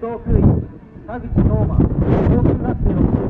番空尉田口東馬航空学生の